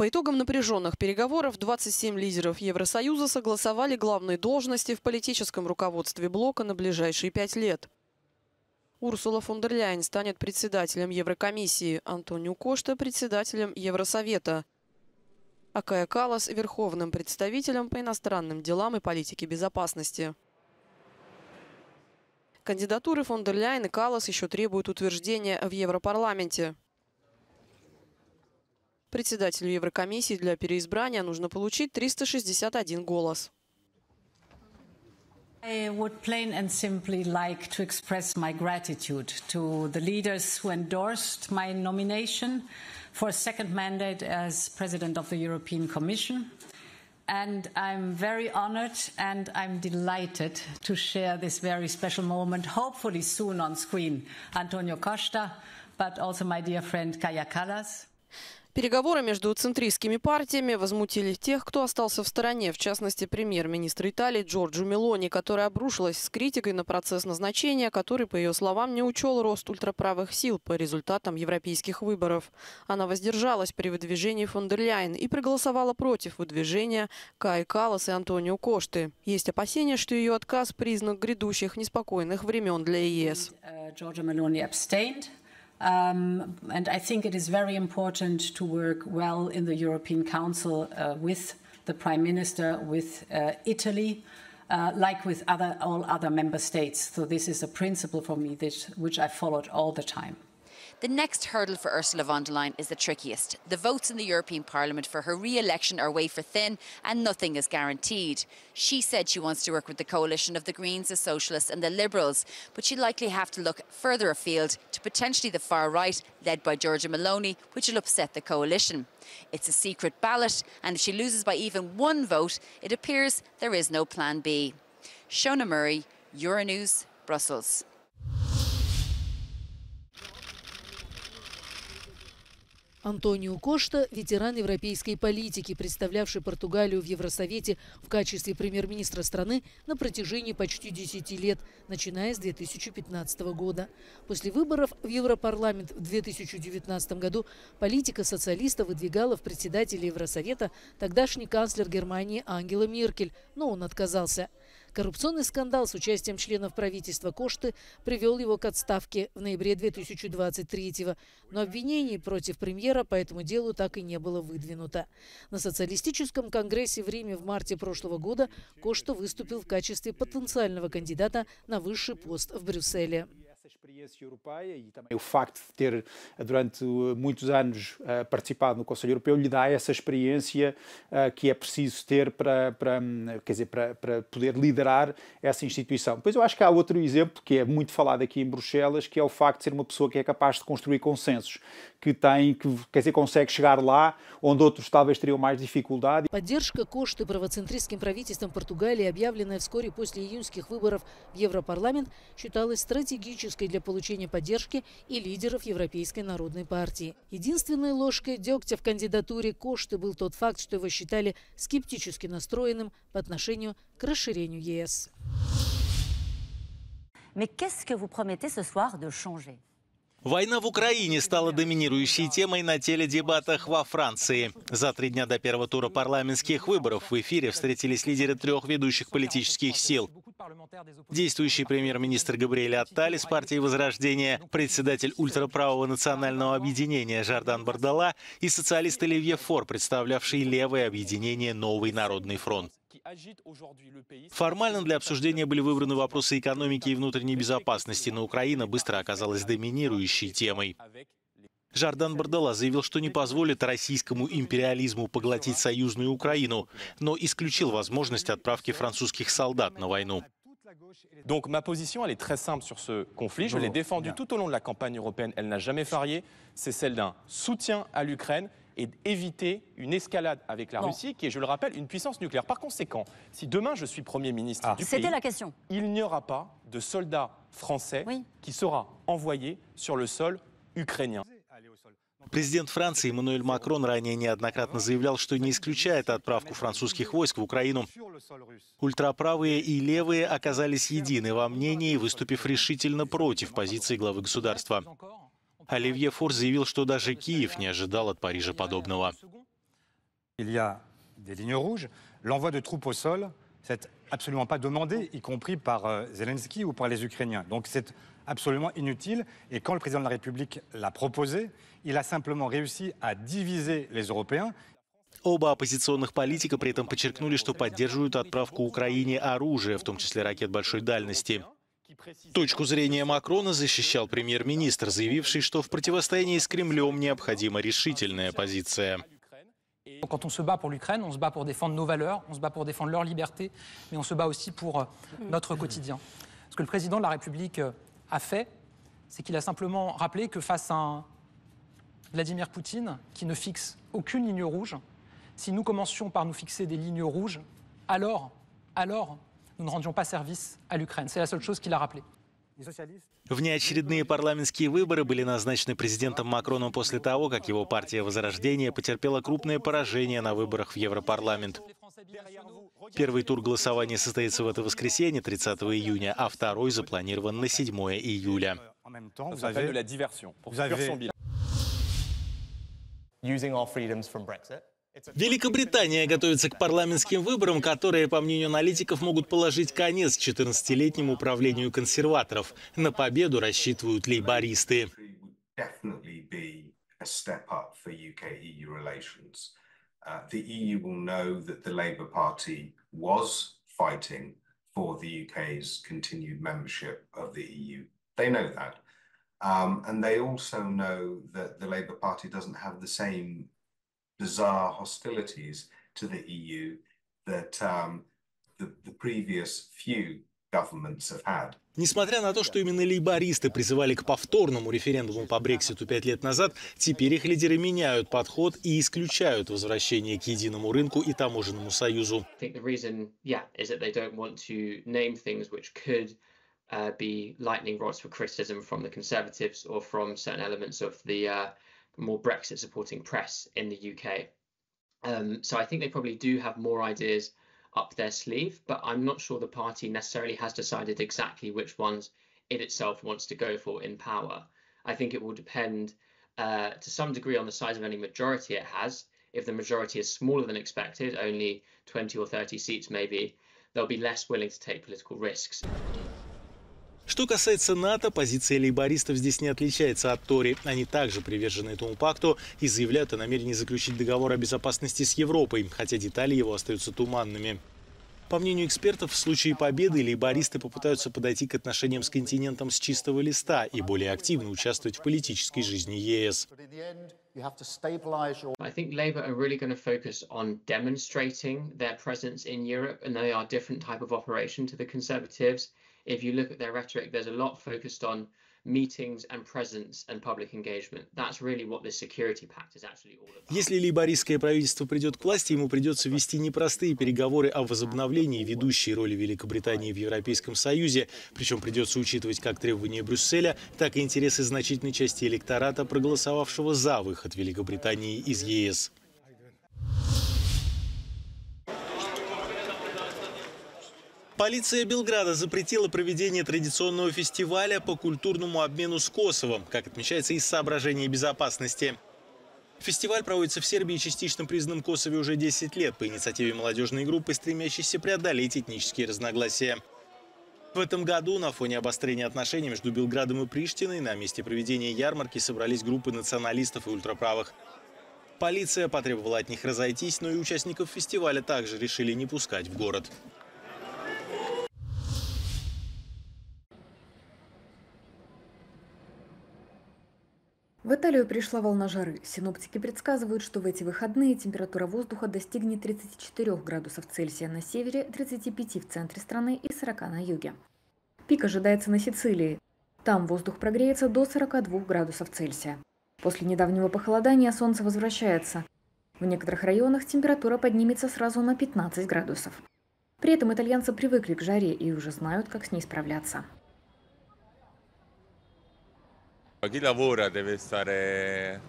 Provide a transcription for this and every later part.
По итогам напряженных переговоров 27 лидеров Евросоюза согласовали главные должности в политическом руководстве блока на ближайшие пять лет. Урсула фон дер Ляйен станет председателем Еврокомиссии, Антонио Кошта – председателем Евросовета, а Кая Калас – верховным представителем по иностранным делам и политике безопасности. Кандидатуры фон дер Ляйен и Калас еще требуют утверждения в Европарламенте. Председателю Еврокомиссии для переизбрания нужно получить 361 голос. I would plain and simply like to express my gratitude to the leaders who endorsed my nomination for a second mandate as President of the European Commission. And I'm very honored and I'm delighted to share this very special moment, hopefully soon on screen, Antonio Costa, but also my dear friend Kaya Kallas. Переговоры между центристскими партиями возмутили тех, кто остался в стороне, в частности, премьер-министр Италии Джорджу Мелони, которая обрушилась с критикой на процесс назначения, который, по ее словам, не учел рост ультраправых сил по результатам европейских выборов. Она воздержалась при выдвижении фон дер Ляйен и проголосовала против выдвижения Кай Калас и Антонио Кошты. Есть опасения, что ее отказ – признак грядущих неспокойных времен для ЕС. Um, and I think it is very important to work well in the European Council uh, with the Prime Minister, with uh, Italy, uh, like with other, all other member states. So this is a principle for me that, which I followed all the time. The next hurdle for Ursula von der Leyen is the trickiest. The votes in the European Parliament for her re-election are wafer thin and nothing is guaranteed. She said she wants to work with the coalition of the Greens, the Socialists and the Liberals, but she'll likely have to look further afield to potentially the far right, led by Giorgia Meloni, which will upset the coalition. It's a secret ballot, and if she loses by even one vote, it appears there is no plan B. Shona Murray, Euronews, Brussels. Антонио Кошта – ветеран европейской политики, представлявший Португалию в Евросовете в качестве премьер-министра страны на протяжении почти 10 лет, начиная с 2015 года. После выборов в Европарламент в 2019 году политика социалиста выдвигала в председателя Евросовета тогдашний канцлер Германии Ангела Меркель, но он отказался. Коррупционный скандал с участием членов правительства Кошты привел его к отставке в ноябре 2023 -го. Но обвинений против премьера по этому делу так и не было выдвинуто. На социалистическом конгрессе в Риме в марте прошлого года Кошта выступил в качестве потенциального кандидата на высший пост в Брюсселе. experiência europeia e também o facto de ter durante muitos anos uh, participado no Conselho Europeu lhe dá essa experiência uh, que é preciso ter para, para, quer dizer, para, para poder liderar essa instituição. Depois eu acho que há outro exemplo que é muito falado aqui em Bruxelas, que é o facto de ser uma pessoa que é capaz de construir consensos, que tem, que quer dizer, consegue chegar lá onde outros talvez teriam mais dificuldade. Поддержка Кошты правоцентристским правительством Португалии, объявленная вскоре после июньских выборов в Европарламент, считалась стратегической для получения поддержки и лидеров Европейской народной партии. Единственной ложкой дегтя в кандидатуре Кошты был тот факт, что его считали скептически настроенным по отношению к расширению ЕС. Война в Украине стала доминирующей темой на теледебатах во Франции. За три дня до первого тура парламентских выборов в эфире встретились лидеры трех ведущих политических сил. Действующий премьер-министр Габриэль Атталь из партии «Возрождение», председатель ультраправого национального объединения Жардан Бардала и социалист Оливье Фор, представлявший левое объединение «Новый народный фронт». Формально для обсуждения были выбраны вопросы экономики и внутренней безопасности, но Украина быстро оказалась доминирующей темой. Жардан Бардала заявил, что не позволит российскому империализму поглотить союзную Украину, но исключил возможность отправки французских солдат на войну. Donc ma position, elle est très simple sur ce conflit. Je l'ai défendue tout au long de la campagne européenne. Elle n'a jamais varié. C'est celle d'un soutien à l'Ukraine et d'éviter une escalade avec la Russie, qui est, je le rappelle, une puissance nucléaire. Par conséquent, si demain je suis Premier ministre ah. du pays, la question. il n'y aura pas de soldats français qui sera envoyé sur le sol ukrainien. Президент Франции Эммануэль Макрон ранее неоднократно заявлял, что не исключает отправку французских войск в Украину. Ультраправые и левые оказались едины во мнении, выступив решительно против позиции главы государства. Оливье Фор заявил, что даже Киев не ожидал от Парижа подобного. Il y a des lignes rouges. L'envoi de troupes au sol, c'est absolument pas demandé, y compris par euh, Zelensky ou par les Ukrainiens. Donc c'est absolument inutile. Et quand le président de la République l'a proposé, il a simplement réussi à diviser les Européens. Оба оппозиционных политика при этом подчеркнули, что поддерживают отправку Украине оружия, в том числе ракет большой дальности. Точку зрения Макрона защищал премьер-министр, заявивший, что в противостоянии с Кремлем необходима решительная позиция. Quand on se bat pour l'Ukraine, on se bat pour défendre nos valeurs, on se bat pour défendre leur liberté, mais on se bat aussi pour notre quotidien. Ce que le président de la République a fait, c'est qu'il a simplement rappelé que face à un Vladimir Poutine qui ne fixe aucune ligne rouge, si nous commencions par nous fixer des lignes rouges, alors, alors, nous ne rendions pas service à l'Ukraine. C'est la seule chose qu'il a rappelé. Внеочередные парламентские выборы были назначены президентом Макроном после того, как его партия «Возрождение» потерпела крупное поражение на выборах в Европарламент. Первый тур голосования состоится в это воскресенье, 30 июня, а второй запланирован на 7 июля. Великобритания готовится к парламентским выборам, которые, по мнению аналитиков, могут положить конец 14-летнему управлению консерваторов. На победу рассчитывают лейбористы. EU. They know that. Um, and they also know that the Labour Party doesn't have the same bizarre hostilities to the EU that um, the, the previous few governments have had. Несмотря на то, что именно лейбористы призывали к повторному референдуму по Брекситу пять лет назад, теперь их лидеры меняют подход и исключают возвращение к единому рынку и таможенному союзу. Uh, be lightning rods for criticism from the Conservatives or from certain elements of the uh, more Brexit supporting press in the UK. Um, so I think they probably do have more ideas up their sleeve, but I'm not sure the party necessarily has decided exactly which ones it itself wants to go for in power. I think it will depend uh, to some degree on the size of any majority it has. If the majority is smaller than expected, only 20 or 30 seats maybe, they'll be less willing to take political risks. Что касается НАТО, позиция лейбористов здесь не отличается от Тори. Они также привержены этому пакту и заявляют о намерении заключить договор о безопасности с Европой, хотя детали его остаются туманными. По мнению экспертов, в случае победы лейбористы попытаются подойти к отношениям с континентом с чистого листа и более активно участвовать в политической жизни ЕС. I think to focus on. If you look at their rhetoric, there's a lot focused on meetings and presence and public engagement. That's really what this security pact is actually all about. Если лейбористское правительство придет к власти, ему придется вести непростые переговоры о возобновлении ведущей роли Великобритании в Европейском Союзе. Причем придется учитывать как требования Брюсселя, так и интересы значительной части электората, проголосовавшего за выход Великобритании из ЕС. Полиция Белграда запретила проведение традиционного фестиваля по культурному обмену с Косовом, как отмечается из соображений безопасности. Фестиваль проводится в Сербии частично признанном Косове уже 10 лет по инициативе молодежной группы, стремящейся преодолеть этнические разногласия. В этом году на фоне обострения отношений между Белградом и Приштиной на месте проведения ярмарки собрались группы националистов и ультраправых. Полиция потребовала от них разойтись, но и участников фестиваля также решили не пускать в город. В Италию пришла волна жары. Синоптики предсказывают, что в эти выходные температура воздуха достигнет 34 градусов Цельсия на севере, 35 в центре страны и 40 на юге. Пик ожидается на Сицилии. Там воздух прогреется до 42 градусов Цельсия. После недавнего похолодания солнце возвращается. В некоторых районах температура поднимется сразу на 15 градусов. При этом итальянцы привыкли к жаре и уже знают, как с ней справляться. Chi lavora deve stare,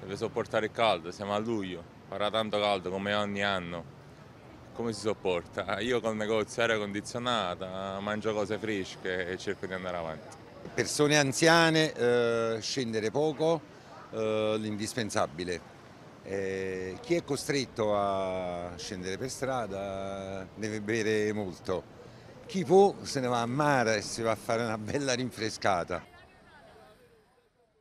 deve sopportare il caldo, siamo a luglio, farà tanto caldo come ogni anno. Come si sopporta? Io col negozio aria condizionata, mangio cose fresche e cerco di andare avanti. Persone anziane, eh, scendere poco, eh, l'indispensabile. Eh, chi è costretto a scendere per strada deve bere molto. Chi può se ne va a mare e si va a fare una bella rinfrescata.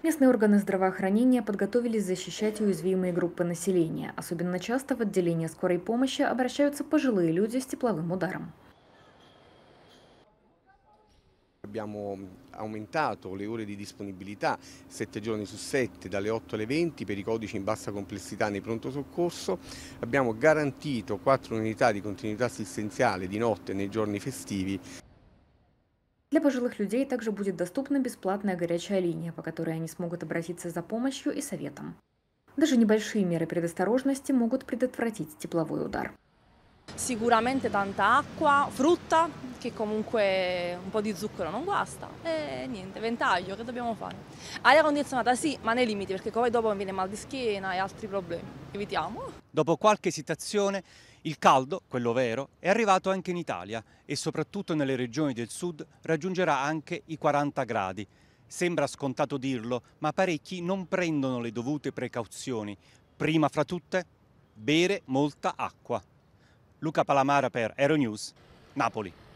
Местные органы здравоохранения подготовились защищать уязвимые группы населения. Особенно часто в отделение скорой помощи обращаются пожилые люди с тепловым ударом. Abbiamo aumentato le ore di disponibilità 7 giorni su 7 dalle 8 alle 20 per i codici in bassa complessità nei pronto soccorso. Abbiamo garantito 4 unità di continuità assistenziale di notte nei giorni festivi. Для пожилых людей также будет доступна бесплатная горячая линия, по которой они смогут обратиться за помощью и советом. Даже небольшие меры предосторожности могут предотвратить тепловой удар. Sicuramente tanta acqua, frutta, che comunque un po' di zucchero non guasta e niente, ventaglio, che dobbiamo fare? Aria condizionata sì, ma nei limiti perché poi dopo viene mal di schiena e altri problemi. Evitiamo. Dopo qualche esitazione il caldo, quello vero, è arrivato anche in Italia e soprattutto nelle regioni del sud raggiungerà anche i 40 gradi. Sembra scontato dirlo, ma parecchi non prendono le dovute precauzioni. Prima fra tutte, bere molta acqua. Luca Palamara per Aeronews, Napoli.